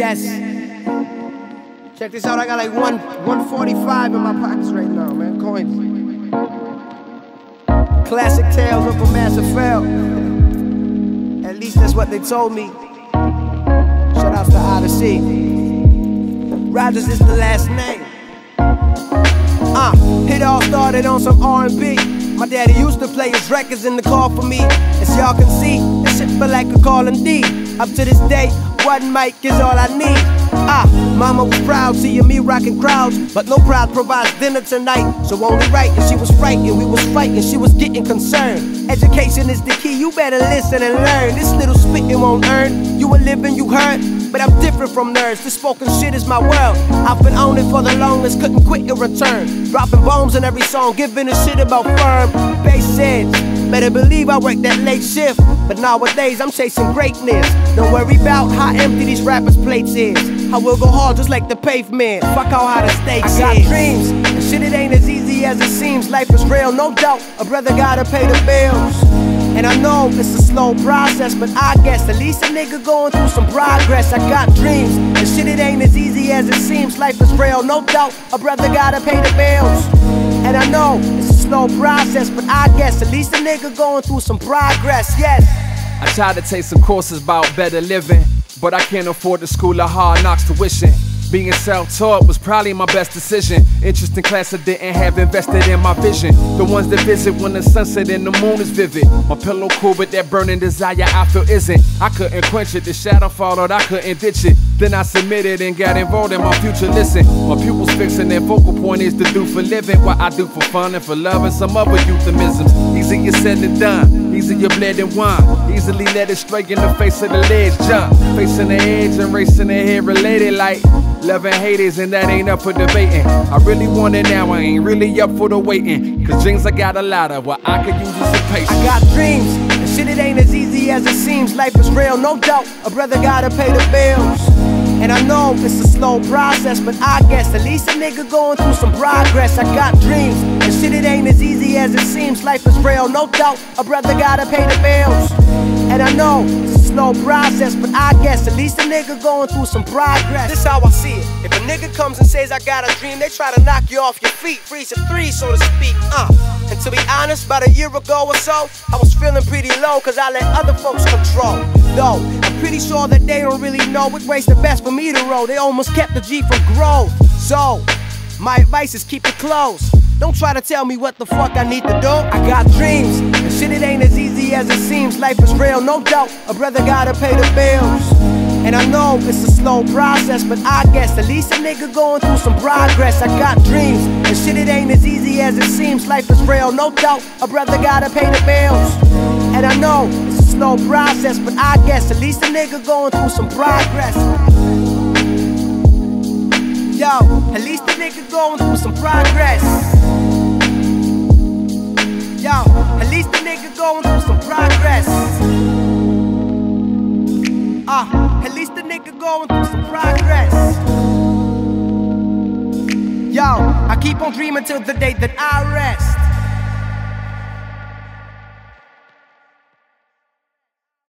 yes. Check this out, I got like one 145 in my pockets right now, man. Coins. Classic tales of a massive fail. At least that's what they told me. Shout outs to Oddisee. Rogers is the last name. Uh, it all started on some R&B. My daddy used to play his records in the car for me. As y'all can see, that shit feel like a call D. Up to this day, one mic is all I need. Ah, mama was proud seeing me rocking crowds, but no crowd provides dinner tonight. So only right, and she was frightened, we was fighting, she was getting concerned. Education is the key, you better listen and learn. This little spitting won't earn. You a living, you hurt. But I'm different from nerds. This spoken shit is my world. I've been on it for the longest, couldn't quit in return. Dropping bombs in every song, giving a shit about firm. Bass heads. Better believe I work that late shift. But nowadays I'm chasing greatness. Don't worry about how empty these rappers' plates is. I will go hard just like the pavement. Fuck how high the stakes I got is. dreams. And shit, it ain't as easy as it seems. Life is real, no doubt. A brother gotta pay the bills. And I know it's a slow process, but I guess at least a nigga going through some progress. I got dreams, and shit, it ain't as easy as it seems. Life is real, no doubt. A brother gotta pay the bills. And I know it's a slow process, but I guess at least a nigga going through some progress, yes. I tried to take some courses about better living, but I can't afford the school of hard knocks tuition. Being self-taught was probably my best decision. Interest in class I didn't have invested in my vision. The ones that visit when the sunset and the moon is vivid. My pillow cool, but that burning desire I feel isn't. I couldn't quench it, the shadow followed, I couldn't ditch it. Then I submitted and got involved in my future. Listen, my pupils fixing their focal point is to do for living what I do for fun and for love and some other euphemisms. Easier said than done, easier bled than wine. Easily led it straight in the face of the ledge, jump. Facing the edge and racing ahead related like. Loving haters, and that ain't up for debating. I really want it now, I ain't really up for the waiting. Cause dreams I got a lot of, what I could use is some patience. I got dreams, and shit, it ain't as easy as it seems. Life is real, no doubt. A brother gotta pay the bills. And I know it's a slow process, but I guess at least a nigga going through some progress. I got dreams, and shit, it ain't as easy as it seems. Life is real, no doubt. A brother gotta pay the bills. And I know it's a slow process, but I guess at least a nigga going through some progress. This how I see it. If a nigga comes and says I got a dream, they try to knock you off your feet, freeze a three, so to speak. Uh. And to be honest, about a year ago or so, I was feeling pretty low, cause I let other folks control. Though, I'm pretty sure that they don't really know which way's the best for me to roll. They almost kept the G from growth. So, my advice is keep it close. Don't try to tell me what the fuck I need to do. I got dreams, and shit, it ain't as easy as it seems. Life is real, no doubt. A brother gotta pay the bills. And I know it's a slow process, but I guess at least a nigga going through some progress. I got dreams, and shit, it ain't as easy as it seems. Life is real, no doubt. A brother gotta pay the bills. And I know it's a slow process, but I guess at least a nigga going through some progress. Yo, at least a nigga going through some progress. Yo, at least the nigga going through some progress. Ah, uh, at least the nigga going through some progress. Yo, I keep on dreaming till the day that I rest.